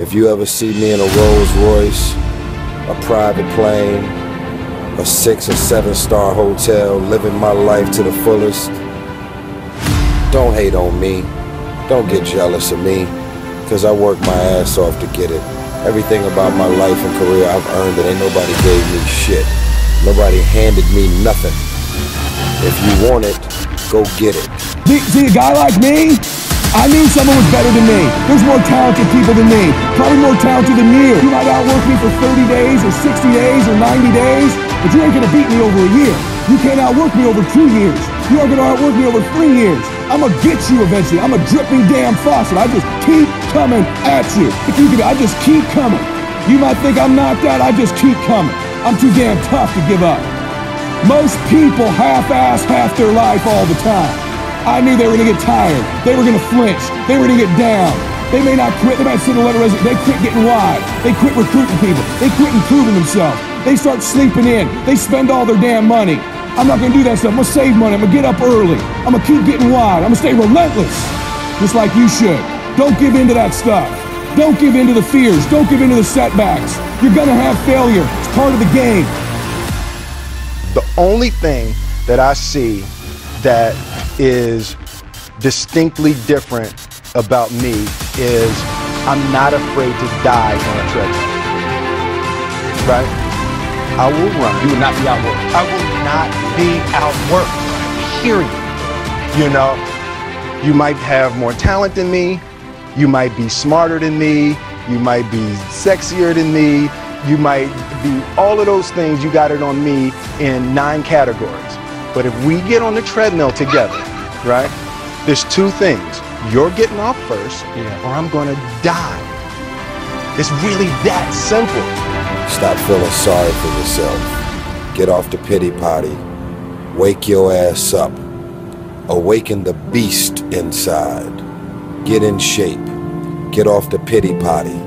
If you ever see me in a Rolls Royce, a private plane, a six or seven star hotel, living my life to the fullest, don't hate on me. Don't get jealous of me, because I worked my ass off to get it. Everything about my life and career I've earned it. Ain't nobody gave me shit. Nobody handed me nothing. If you want it, go get it. See, see a guy like me? I knew someone was better than me. There's more talented people than me. Probably more talented than you. You might outwork me for 30 days or 60 days or 90 days, but you ain't gonna beat me over a year. You can't outwork me over two years. You aren't gonna outwork me over three years. I'm gonna get you eventually. I'm a dripping damn faucet. I just keep coming at you. If you could, I just keep coming. You might think I'm knocked out. I just keep coming. I'm too damn tough to give up. Most people half-ass half their life all the time. I knew they were gonna get tired. They were gonna flinch. They were gonna get down. They may not quit. They might sit send a letter resume. They quit getting wide. They quit recruiting people. They quit improving themselves. They start sleeping in. They spend all their damn money. I'm not gonna do that stuff. I'm gonna save money. I'm gonna get up early. I'm gonna keep getting wide. I'm gonna stay relentless, just like you should. Don't give in to that stuff. Don't give in to the fears. Don't give in to the setbacks. You're gonna have failure. It's part of the game. The only thing that I see that is distinctly different about me is I'm not afraid to die on a treadmill. Right? I will run. You will not be outworked. I will not be outworked. Period. You know, you might have more talent than me. You might be smarter than me. You might be sexier than me. You might be all of those things. You got it on me in nine categories. But if we get on the treadmill together, right? There's two things. You're getting off first, Yeah. or I'm gonna die. It's really that simple. Stop feeling sorry for yourself. Get off the pity potty. Wake your ass up. Awaken the beast inside. Get in shape. Get off the pity potty.